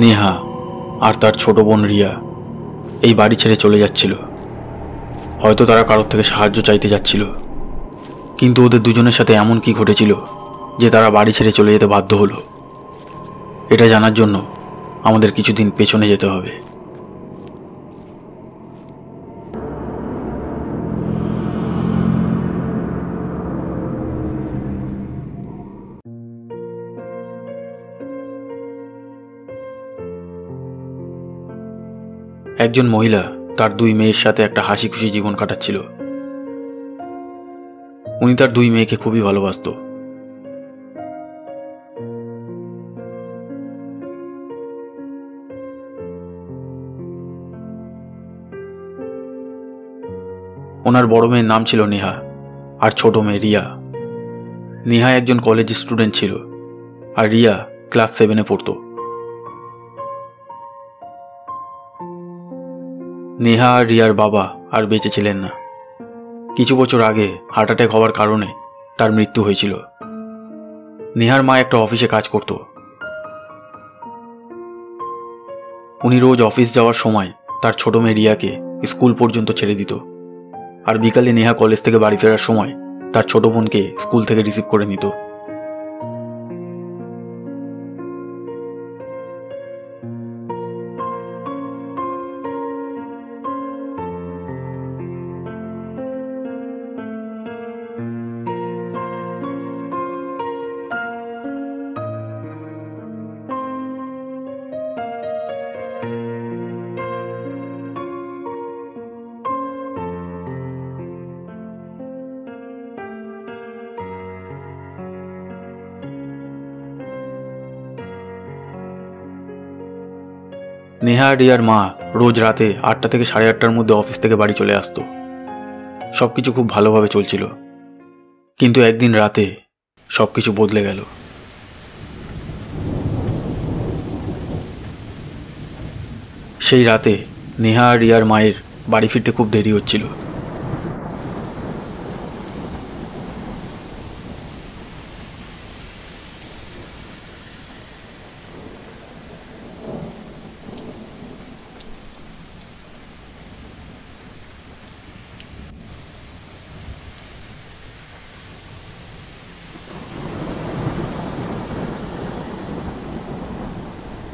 নেহা আর তার ছোট বোন রিয়া এই বাড়ি ছেড়ে চলে যাচ্ছিল। হয়তো তারা কারোর থেকে সাহায্য চাইতে যাচ্ছিল। কিন্তু ওদের দুজনের সাথে এমন কি ঘটেছিল যে তারা বাড়ি ছেড়ে চলে যেতে বাধ্য হলো? এটা জানার জন্য আমাদের কিছুদিন পেছনে যেতে হবে। একজন মহিলা তার দুই মেয়ের সাথে একটা হাসি খুশি জীবন কাটাচ্ছিল। উনি তার দুই মেয়েকে খুবই ভালোবাসতো। ওনার বড় মেয়ের নাম ছিল নেহা আর ছোট মেয়ে রিয়া। নেহা একজন কলেজ স্টুডেন্ট ছিল আর রিয়া ক্লাস সেভেনে পড়তো। নেহা আর রিয়ার বাবা আর বেঁচে ছিলেন না। কিছু বছর আগে হার্ট অ্যাটাক হওয়ার কারণে তার মৃত্যু হয়েছিল। নেহার মা একটা অফিসে কাজ করত। উনি রোজ অফিস যাওয়ার সময় তার ছোট মেয়ে রিয়াকে স্কুল পর্যন্ত ছেড়ে দিত। আর বিকালে নেহা কলেজ থেকে বাড়ি ফেরার সময় তার ছোট বোনকে স্কুল থেকে রিসিভ করে নিত। নেহা রিয়ার মা রোজ রাতে আটটা থেকে সাড়ে আটটার মধ্যে অফিস থেকে বাড়ি চলে আসতো। সবকিছু খুব ভালোভাবে চলছিল। কিন্তু একদিন রাতে সব কিছু বদলে গেল। সেই রাতে নেহা আর রিয়ার মায়ের বাড়ি ফিরতে খুব দেরি হচ্ছিল।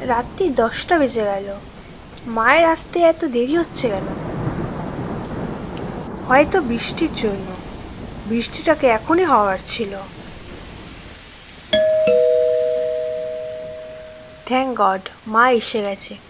রাত্রি দশটা বেজে গেল। মায়ের আসতে এত দেরি হচ্ছে কেন? হয়তো বৃষ্টির জন্য। বৃষ্টিটাকে এখনই হওয়ার ছিল। থ্যাংক গড মা এসে গেছে।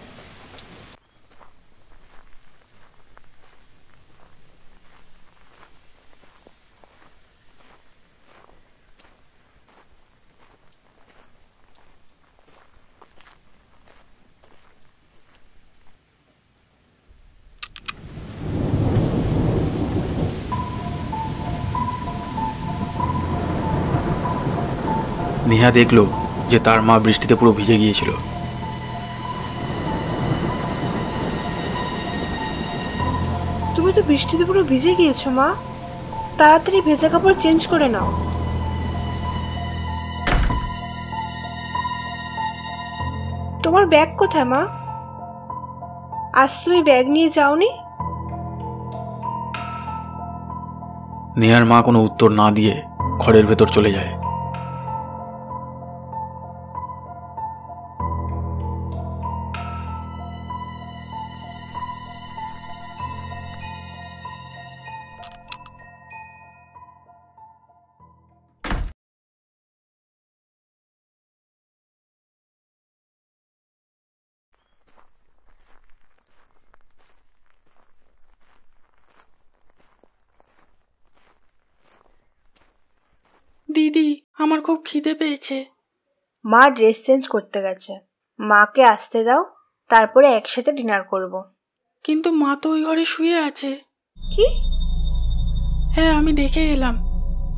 নেহা দেখল যে তার মা বৃষ্টিতে পুরো ভিজে গিয়েছিল। তুমি তো বৃষ্টিতে পুরো ভিজে গিয়েছো মা। তাড়াতাড়ি ভেজা কাপড় চেঞ্জ করে নাও। তোমার ব্যাগ কোথায় মা? আজ তুমি ব্যাগ নিয়ে যাওনি? নেহার মা কোনো উত্তর না দিয়ে ঘরের ভেতর চলে যায়। দিদি আমার খুব খিদে পেয়েছে। মা ড্রেস চেঞ্জ করতে গেছে। মাকে আসতে দাও তারপরে একসাথে ডিনার করব। কিন্তু মা তো ওই ঘরে শুয়ে আছে। কি? হ্যাঁ আমি দেখে এলাম।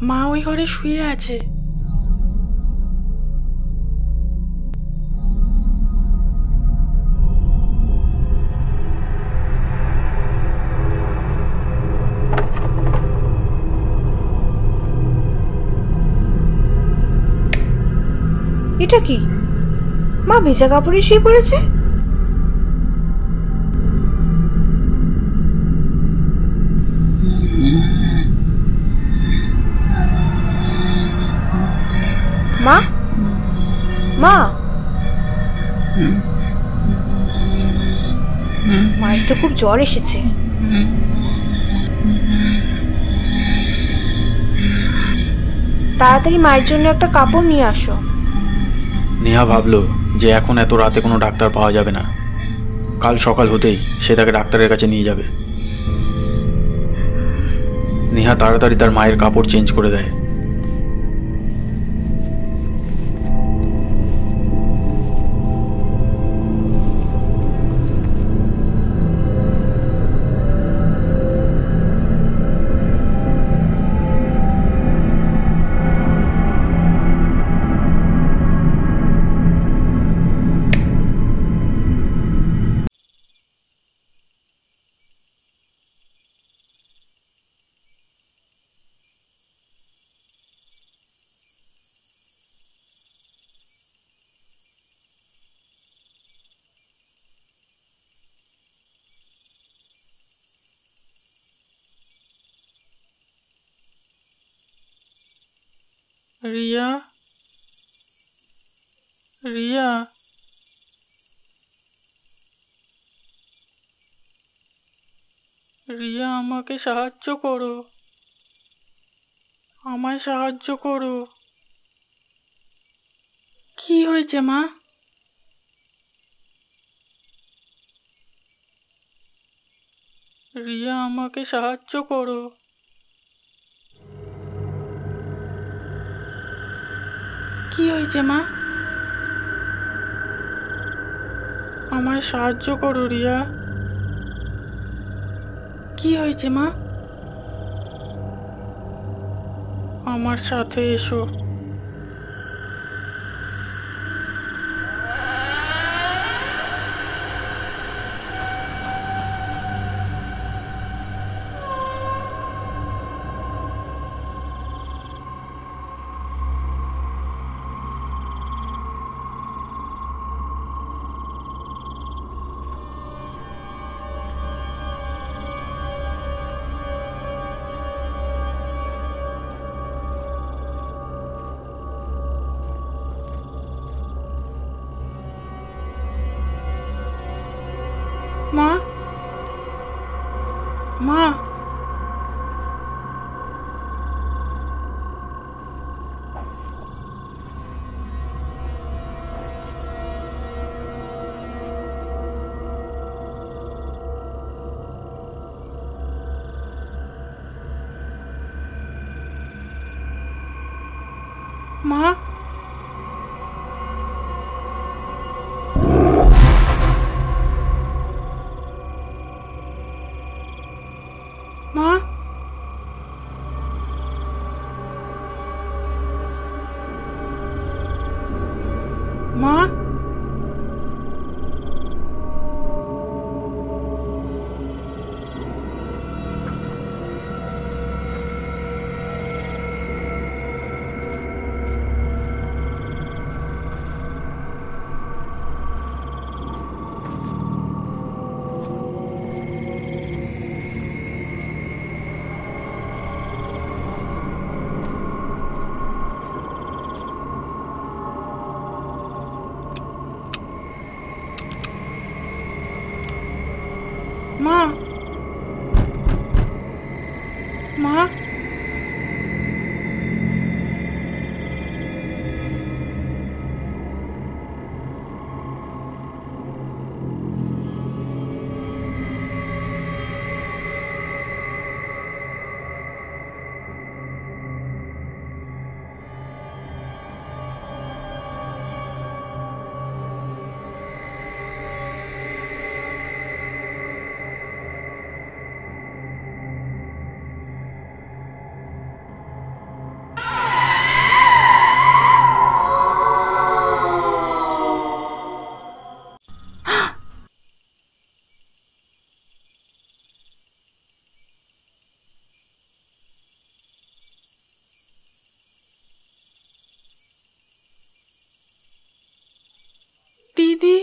মা ওই ঘরে শুয়ে আছে। এটা কি? মা ভেজা কাপড়ে শুয়ে পড়েছে? মা? মা? মায়ের তো খুব জ্বর এসেছে। তাড়াতাড়ি মায়ের জন্য একটা কাপড় নিয়ে আসো। নেহা ভাবল যে এখন এত রাতে কোনো ডাক্তার পাওয়া যাবে না। কাল সকাল হতেই সে তাকে ডাক্তারের কাছে নিয়ে যাবে। নেহা তাড়াতাড়ি তার মায়ের কাপড় চেঞ্জ করে দেয়। রিয়া? রিয়া? রিয়া, আমাকে সাহায্য করো। আমায় সাহায্য করো। কি হয়েছে, মা? রিয়া, আমাকে সাহায্য করো। কি হয়েছে মা? আমায় সাহায্য করো রিয়া। কি হয়েছে মা? আমার সাথে এসো। দিদি দিদি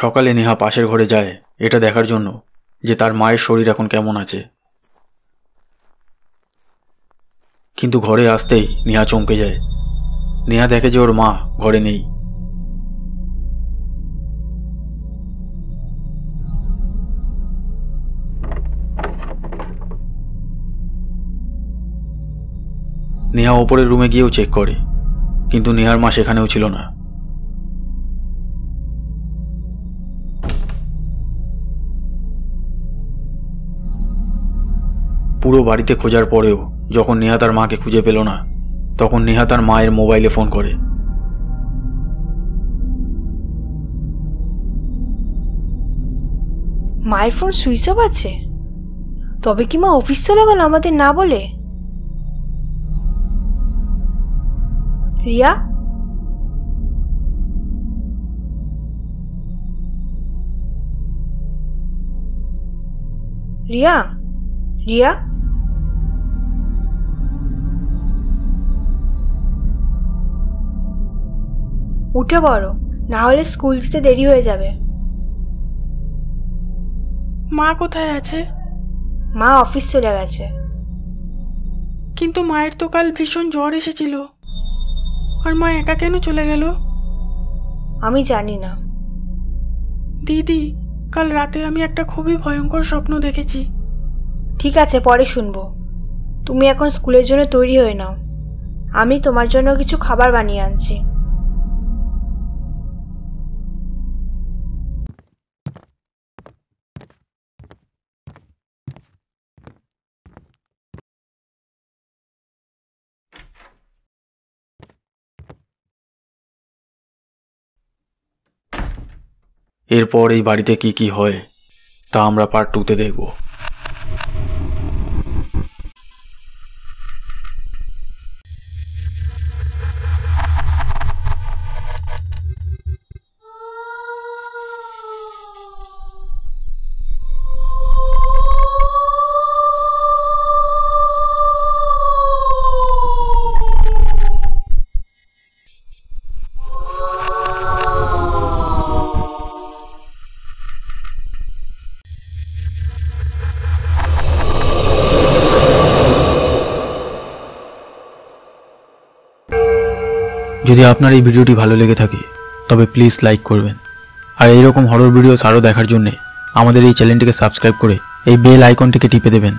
সকালে নেহা পাশের ঘরে যায়, এটা দেখার জন্য, যে তার মায়ের শরীর এখন কেমন আছে। কিন্তু ঘরে আসতেই নেহা চমকে যায়। নেহা দেখে যে ওর মা ঘরে নেই। নেহা ওপরের রুমে গিয়েও চেক করে, কিন্তু নেহার মা সেখানেও ছিল না। পুরো বাড়িতে খোঁজার পরেও যখন নেহা তার মাকে খুঁজে পেল না, তখন নেহা তার মায়ের মোবাইলে ফোন করে। মায়ের ফোন সুইচ অফ আছে? তবে কি মা অফিস চলে গেল আমাদের না বলে? রিয়া? রিয়া? রিয়া? উঠে পড়ো না হলে স্কুল যেতে দেরি হয়ে যাবে। মা কোথায় আছে? মা অফিস চলে গেছে। কিন্তু মায়ের তো কাল ভীষণ জ্বর এসেছিল। আর মা একা কেন চলে গেল? আমি জানি না। দিদি কাল রাতে আমি একটা খুবই ভয়ঙ্কর স্বপ্ন দেখেছি। ঠিক আছে পরে শুনব। তুমি এখন স্কুলের জন্য তৈরি হয়ে নাও। আমি তোমার জন্য কিছু খাবার বানিয়ে আনছি। এরপর এই বাড়িতে কি কি হয় তা আমরা পার্ট টুতে দেখব। যদি আপনার এই ভিডিওটি ভালো লেগে থাকে, তবে প্লিজ লাইক করবেন। আর এইরকম হরর ভিডিওস আরও দেখার জন্যে আমাদের এই চ্যানেলটিকে সাবস্ক্রাইব করে এই বেল আইকনটিকে টিপে দেবেন।